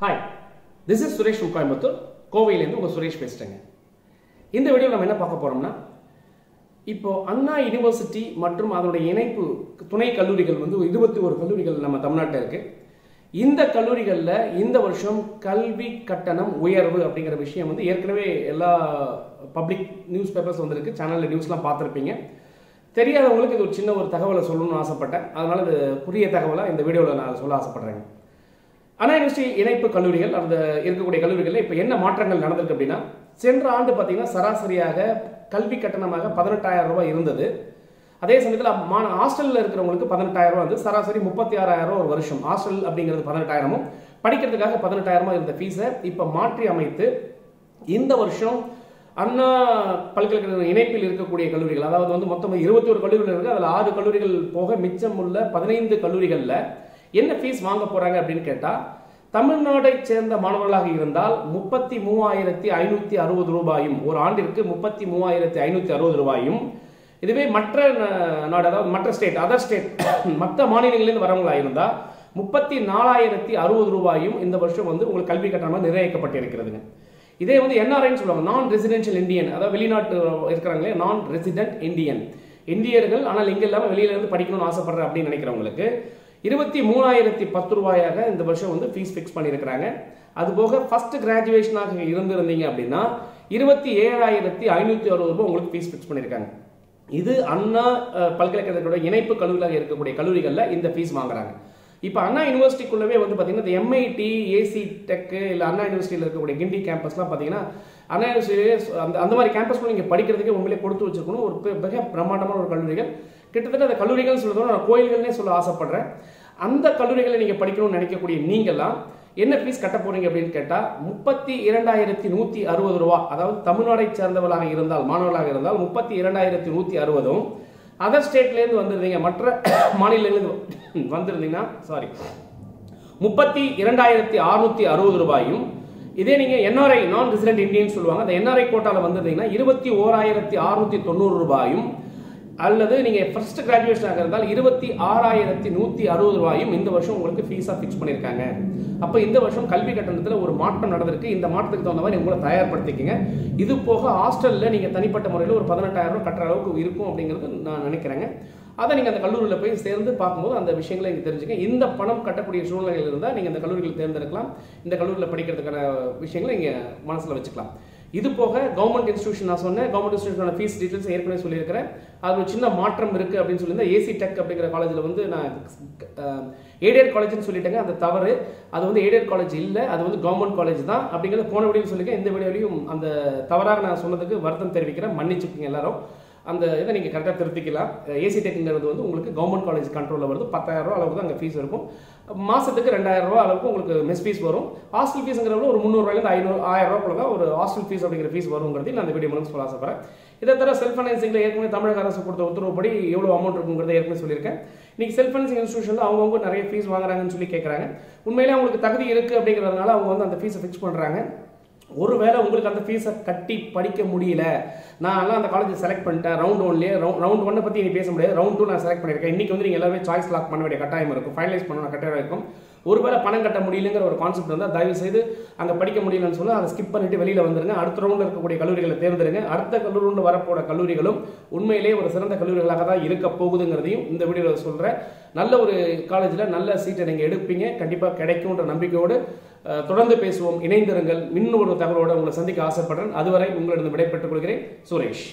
Hi this is Suresh from Coimbatore கோவையிலேருந்து உங்கள் சுரேஷ் பேசுகிறேங்க இந்த வீடியோ நம்ம என்ன பார்க்க போகிறோம்னா இப்போ அண்ணா யூனிவர்சிட்டி மற்றும் அதனுடைய இணைப்பு துணை கல்லூரிகள் வந்து இருபத்தி ஒரு கல்லூரிகள் நம்ம தமிழ்நாட்டில் இருக்கு. இந்த கல்லூரிகளில் இந்த வருஷம் கல்வி கட்டணம் உயர்வு அப்படிங்கிற விஷயம் வந்து ஏற்கனவே எல்லா பப்ளிக் நியூஸ் பேப்பர்ஸ் வந்திருக்கு சேனலில் நியூஸ்லாம் பார்த்துருப்பீங்க. தெரியாதவங்களுக்கு இது ஒரு சின்ன ஒரு தகவலை சொல்லணும்னு ஆசைப்பட்டேன். அதனால இது புதிய தகவலாக இந்த வீடியோவில் நான் சொல்ல ஆசைப்பட்றேங்க. அண்ணா யூனிவர்சிட்டி இணைப்பு கல்லூரிகள் அந்த இருக்கக்கூடிய கல்லூரிகளில் இப்போ என்ன மாற்றங்கள் நடந்திருக்கு அப்படின்னா சென்ற ஆண்டு பார்த்தீங்கன்னா சராசரியாக கல்வி கட்டணமாக பதினெட்டாயிரம் ரூபாய் இருந்தது. அதே சமயத்தில் மா ஹாஸ்டலில் இருக்கிறவங்களுக்கு பதினெட்டாயிரம் ரூபாய் வந்து சராசரி முப்பத்தி ஆறாயிரம் ரூபாய் ஒரு வருஷம். ஹாஸ்டல் அப்படிங்கிறது பதினெட்டாயிரமும் படிக்கிறதுக்காக பதினெட்டாயிரமா இருந்த ஃபீஸை இப்போ மாற்றி அமைத்து இந்த வருஷம் அண்ணா பல்கலைக்கழக இணைப்பில் இருக்கக்கூடிய கல்லூரிகள் அதாவது வந்து மொத்தம் இருபத்தி ஒரு கல்லூரிகள் இருக்கு. அதில் ஆறு கல்லூரிகள் போக மிச்சம் உள்ள பதினைந்து கல்லூரிகளில் என்ன ஃபீஸ் வாங்க போறாங்க அப்படின்னு கேட்டால் தமிழ்நாடை சேர்ந்த மாணவர்களாக இருந்தால் முப்பத்தி மூவாயிரத்தி ஐநூற்றி அறுபது ரூபாயும் ஒரு ஆண்டிற்கு முப்பத்தி மூவாயிரத்தி ஐநூற்றி அறுபது ரூபாயும் இதுவே மற்ற நாடு அதாவது மற்ற ஸ்டேட் அதர் ஸ்டேட் மற்ற மாநிலங்களிலிருந்து வரவங்களா இருந்தால் முப்பத்தி நாலாயிரத்தி அறுபது ரூபாயும் இந்த வருஷம் வந்து உங்களுக்கு கல்வி கட்டணமாக நிர்ணயிக்கப்பட்டிருக்கிறதுங்க. இதே வந்து என்ஆர்ஐன்னு சொல்லுவாங்க நான் ரெசிடென்ஷியல் இந்தியன் அதாவது வெளிநாட்டு இருக்கிறாங்களே நான் ரெசிடென்ட் இந்தியன் இந்தியர்கள் ஆனால் இங்கே இல்லாமல் வெளியில இருந்து படிக்கணும்னு ஆசைப்படுறேன் அப்படின்னு நினைக்கிறவங்களுக்கு இருபத்தி மூணாயிரத்தி பத்து ரூபாயாக இந்த வருஷம் வந்து ஃபீஸ் ஃபிக்ஸ் பண்ணியிருக்கிறாங்க. அது போக ஃபர்ஸ்ட் கிராஜுவேஷனாக இருந்திருந்தீங்க அப்படின்னா இருபத்தி ஏழாயிரத்தி ஐநூற்றி அறுபது ரூபாய் உங்களுக்கு ஃபீஸ் ஃபிக்ஸ் பண்ணியிருக்காங்க. இது அண்ணா பல்கலைக்கழகத்தோட இணைப்பு கல்லூரிகளாக இருக்கக்கூடிய கல்லூரிகளில் இந்த ஃபீஸ் வாங்குறாங்க. இப்போ அண்ணா யூனிவர்சிட்டிக்குள்ளவே வந்து பார்த்தீங்கன்னா இந்த எம்ஐடி ஏசி டெக்கு இல்லை அண்ணா யூனிவர்சிட்டியில் இருக்கக்கூடிய கிண்டி கேம்பஸ்லாம் பார்த்தீங்கன்னா அண்ணா யூனிவர்சிட்டியிலே அந்த அந்த மாதிரி கேம்பஸ்க்குள்ள நீங்கள் படிக்கிறதுக்கே உண்மையிலே கொடுத்து வச்சிருக்கணும். ஒரு மிக பிரம்மாண்டமான ஒரு கல்லூரிகள். கிட்டத்தட்ட அந்த கல்லூரிகள் சொல்றதோட நான் கோயில்கள்னே சொல்ல ஆசைப்படுறேன். அந்த கல்லூரிகளை நீங்கள் படிக்கணும்னு நினைக்கக்கூடிய நீங்கள்லாம் என்ன ஃபீஸ் கட்ட போறீங்க அப்படின்னு கேட்டால் முப்பத்தி இரண்டாயிரத்தி நூற்றி அறுபது ரூபா அதாவது தமிழ்நாடை சேர்ந்தவர்களாக இருந்தால் மாணவர்களாக இருந்தால் முப்பத்தி இரண்டாயிரத்தி நூற்றி அறுபதும் அதர் ஸ்டேட்லேருந்து வந்திருந்தீங்க. மற்ற மாநிலங்களிலிருந்து வந்திருந்தீங்கன்னா சாரி முப்பத்தி இரண்டாயிரத்தி அறுநூத்தி அறுபது ரூபாயும் இதே நீங்கள் என்ஆர்ஐ நான் ரெசிடென்ட் இந்தியன் சொல்லுவாங்க. அந்த என்ஆர்ஐ கோட்டாவில் வந்திருந்தீங்கன்னா இருபத்தி ஓராயிரத்தி அறுநூத்தி தொண்ணூறு ரூபாயும் அல்லது நீங்க ஃபர்ஸ்ட் கிராஜுவேஷன் ஆகிறதால் இருபத்தி ஆறாயிரத்தி நூத்தி அறுபது ரூபாயும் இந்த வருஷம் உங்களுக்கு ஃபீஸா ஃபிக்ஸ் பண்ணியிருக்காங்க அப்ப இந்த வருஷம் கல்வி கட்டணத்துல ஒரு மாற்றம் நடந்திருக்கு. இந்த மாற்றத்துக்கு தகுந்த மாதிரி உங்களை தயார்படுத்திக்கங்க. இது போக ஹாஸ்டல்ல நீங்க தனிப்பட்ட முறையில் ஒரு பதினெட்டாயிரம் ரூபாய் கட்டுற அளவுக்கு இருக்கும் அப்படிங்கிறது நான் நினைக்கிறேங்க. அதை நீங்கள் அந்த கல்லூரியில் போய் சேர்ந்து பார்க்கும்போது அந்த விஷயங்களை நீங்கள் தெரிஞ்சுக்க இந்த பணம் கட்டக்கூடிய சூழ்நிலைகள் இருந்தால் நீங்கள் அந்த கல்லூரிகள் தேர்ந்தெடுக்கலாம். இந்த கல்லூரியில் படிக்கிறதுக்கான விஷயங்களை நீங்கள் மனசில் வச்சுக்கலாம். இது போக கவர்மெண்ட் இன்ஸ்டியூஷன் நான் சொன்னேன். கவர்மெண்ட் இன்ஸ்டியூஷனோட ஃபீஸ் டீட்டெயில்ஸ் ஏற்கனவே சொல்லியிருக்கிறேன். அது ஒரு சின்ன மாற்றம் இருக்குது அப்படின்னு சொல்லியிருந்தேன். ஏசி டெக் அப்படிங்கிற காலேஜில் வந்து நான் ஏடியர் காலேஜ்னு சொல்லிட்டேங்க. அந்த தவறு. அது வந்து ஏடியர் காலேஜ் இல்லை. அது வந்து கவர்மெண்ட் காலேஜ் தான். அப்படிங்கிறது போன வீடியோ சொல்லியிருக்கேன். இந்த வீடியோலையும் அந்த தவறாக நான் சொன்னதுக்கு வருத்தம் தெரிவிக்கிறேன். மன்னிச்சுக்கோங்க எல்லாரும். அந்த இதை நீங்கள் கரெக்டாக திருத்திக்கலாம். ஏசி டெக்ங்கிறது வந்து உங்களுக்கு கவர்மெண்ட் காலேஜ் கண்ட்ரோலில் வருது. பத்தாயிரம் ரூபா அளவுக்கு தான் அங்கே ஃபீஸ் இருக்கும். மாதத்துக்கு ரெண்டாயிரம் ரூபா அளவுக்கு உங்களுக்கு மெஸ் ஃபீஸ் வரும். ஹாஸ்டல் ஃபீஸுங்கிறவங்க ஒரு முந்நூறுவாயிலேருந்து ஐநூறு ஆயிரம் ரூபா போல ஒரு ஹாஸ்டல் ஃபீஸ் அப்படிங்கிற ஃபீஸ் வருங்கிறது நான் அந்த வீடியோ மூலம் சொல்ல ஆசைப்படுறேன். இதை தவிர செல்ஃப் ஃபைனான்சிங்கில் ஏற்கனவே தமிழக அரசு கொடுத்த உத்தரவுப்படி எவ்வளோ அமௌண்ட் இருக்குங்கிறத ஏற்கனவே சொல்லியிருக்கேன். இன்னைக்கு செல்ஃப் ஃபைனான்சிங் இன்ஸ்டியூஷனில் அவங்கவுங்க நிறைய ஃபீஸ் வாங்குறாங்கன்னு சொல்லி கேட்குறாங்க உண்மையிலே அவங்களுக்கு தகுதி இருக்குது அப்படிங்கிறதுனால அவங்க வந்து அந்த ஃபீஸை ஃபிக்ஸ் பண்ணுறாங்க ஒருவேளை உங்களுக்கு அந்த ஃபீஸை கட்டி படிக்க முடியல. நான் அந்த காலேஜ் செலக்ட் பண்ணிட்டேன். ரவுண்ட் ஒன்லேயே ரவுண்ட் ஒன்னை பற்றி நீ பேச முடியாது. ரவுண்ட் டூ நான் செலக்ட் பண்ணியிருக்கேன். இன்னைக்கு வந்து நீங்கள் எல்லாமே சாய்ஸ் லாக் பண்ண வேண்டிய கட்டாயம் இருக்கும். ஃபைனலைஸ் பண்ண கட்டாயம் இருக்கும். ஒருவேளை பணம் கட்ட முடியலங்கிற ஒரு கான்செப்ட் இருந்தால் தயவு செய்து அங்கே படிக்க முடியலன்னு சொன்னால் அதை ஸ்கிப் பண்ணிட்டு வெளியில் வந்துருங்க. அடுத்த ரவுண்டில் இருக்கக்கூடிய கல்லூரிகளை தேர்ந்தெடுங்க. அடுத்த கல்லூரியில் வரப்போகிற கல்லூரிகளும் உண்மையிலேயே ஒரு சிறந்த கல்லூரிகளாக தான் இருக்க போகுதுங்கிறதையும் இந்த வீடியோவில் சொல்கிறேன் நல்ல ஒரு காலேஜில் நல்ல சீட்டை நீங்கள் எடுப்பீங்க. கண்டிப்பாக கிடைக்கும்ன்ற நம்பிக்கையோடு தொடர்ந்து பேசுவோம். இணைந்திருங்கள். இன்னொரு ஒரு தகவலோடு உங்களை சந்திக்க ஆசைப்படுறேன். அதுவரை உங்களிடம் விடைபெற்றுக் கொள்கிறேன். சுரேஷ்.